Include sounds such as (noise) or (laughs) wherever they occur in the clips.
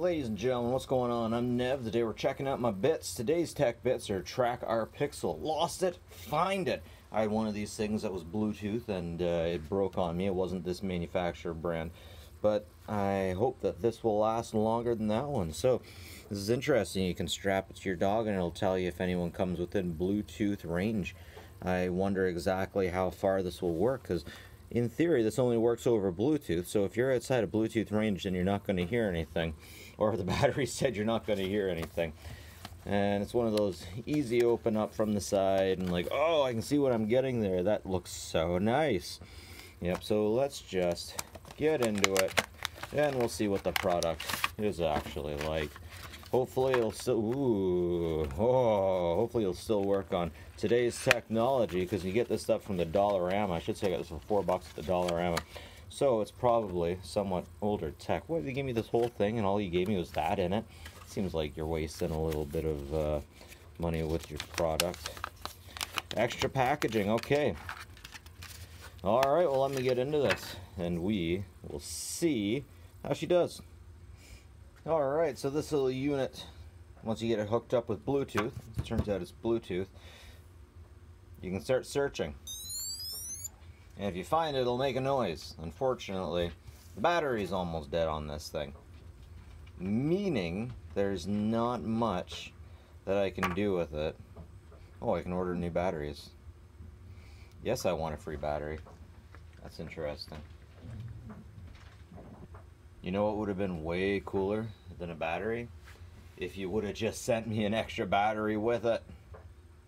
Ladies and gentlemen, what's going on? I'm Nev. Today we're checking out my bits. Today's tech bits are TrackR Pixel. Lost it, find it. I had one of these things that was Bluetooth and uh, it broke on me. It wasn't this manufacturer brand, but I hope that this will last longer than that one. So this is interesting. You can strap it to your dog and it'll tell you if anyone comes within Bluetooth range. I wonder exactly how far this will work because in theory, this only works over Bluetooth. So if you're outside of Bluetooth range, then you're not going to hear anything. (laughs) Or if the battery said you're not going to hear anything. And it's one of those easy open up from the side and like, oh, I can see what I'm getting there. That looks so nice. Yep, so let's just get into it and we'll see what the product is actually like. Hopefully it'll still, ooh, oh, hopefully it'll still work on today's technology because you get this stuff from the Dollarama. I should say I got this for four bucks at the Dollarama. So it's probably somewhat older tech. What, they gave me this whole thing and all you gave me was that in it? Seems like you're wasting a little bit of uh, money with your product. Extra packaging, okay. All right, well, let me get into this and we will see how she does. Alright, so this little unit, once you get it hooked up with Bluetooth, it turns out it's Bluetooth, you can start searching. And if you find it, it'll make a noise. Unfortunately, the battery's almost dead on this thing. Meaning, there's not much that I can do with it. Oh, I can order new batteries. Yes, I want a free battery. That's interesting. You know what would have been way cooler than a battery? If you would have just sent me an extra battery with it.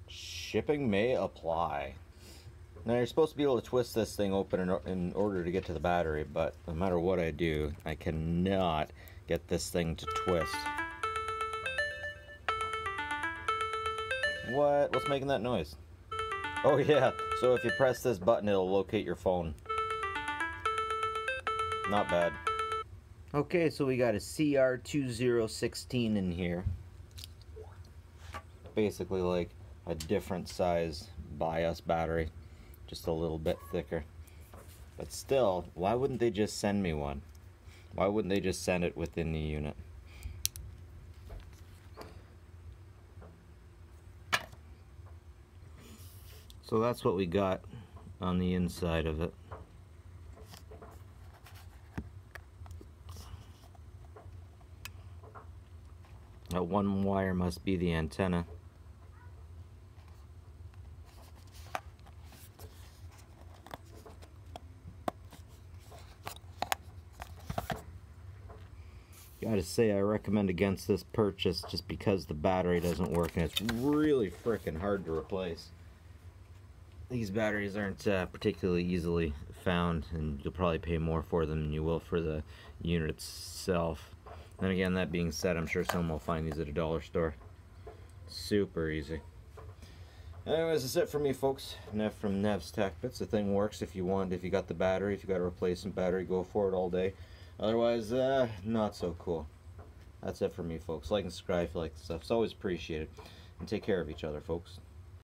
Shipping may apply. Now you're supposed to be able to twist this thing open in, order to get to the battery, but no matter what I do, I cannot get this thing to twist. What? What's making that noise? Oh yeah, so if you press this button, it'll locate your phone. Not bad. Okay, so we got a CR2016 in here. Basically like a different size BIOS battery, just a little bit thicker. But still, why wouldn't they just send me one? Why wouldn't they just send it within the unit? So that's what we got on the inside of it. That one wire must be the antenna. Gotta say, I recommend against this purchase just because the battery doesn't work and it's really freaking hard to replace. These batteries aren't uh, particularly easily found and you'll probably pay more for them than you will for the unit itself. Then again, that being said, I'm sure someone will find these at a dollar store. Super easy. Anyways, that's it for me, folks. Nev from Nev's Tech Bits. The thing works if you want. If you got the battery, if you got a replacement battery, go for it all day. Otherwise, uh, not so cool. That's it for me, folks. Like and subscribe if you like the stuff. It's always appreciated. And take care of each other, folks.